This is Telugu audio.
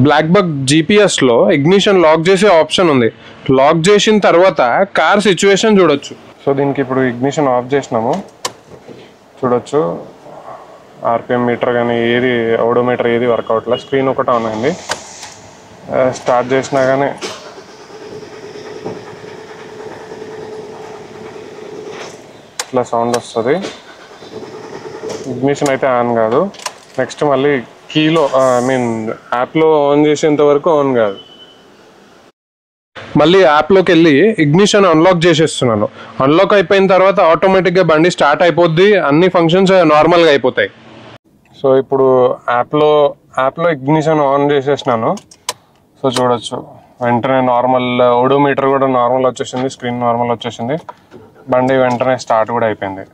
బ్లాక్ బగ్ జీపీఎస్లో ఇగ్నిషన్ లాక్ చేసే ఆప్షన్ ఉంది. లాక్ చేసిన తర్వాత కార్ సిచ్యువేషన్ చూడొచ్చు. సో దీనికి ఇప్పుడు ఇగ్నిషన్ ఆఫ్ చేసినాము. చూడొచ్చు. ఆర్పిఎం మీటర్ కానీ ఏది ఓడోమీటర్ ఏది వర్క్ అవట్లే స్క్రీన్ ఒకటి ఉన్నాయండి స్టార్ట్ చేసినా కానీ ఇట్లా సౌండ్ వస్తుంది. ఇగ్నిషన్ అయితే ఆన్ కాదు. నెక్స్ట్ మళ్ళీ కీలో ఐ మీన్ యాప్లో ఆన్ చేసేంత వరకు ఆన్ కాదు. మళ్ళీ యాప్లోకి వెళ్ళి ఇగ్నిషన్ అన్లాక్ చేసేస్తున్నాను. అన్లాక్ అయిపోయిన తర్వాత ఆటోమేటిక్గా బండి స్టార్ట్ అయిపోద్ది. అన్ని ఫంక్షన్స్ నార్మల్గా అయిపోతాయి. సో ఇప్పుడు యాప్లో యాప్లో ఇగ్నిషన్ ఆన్ చేసేసినాను సో చూడొచ్చు. వెంటనే నార్మల్ ఓడోమీటర్ కూడా నార్మల్ వచ్చేసింది స్క్రీన్ నార్మల్ వచ్చేసింది. బండి వెంటనే స్టార్ట్ కూడా అయిపోయింది.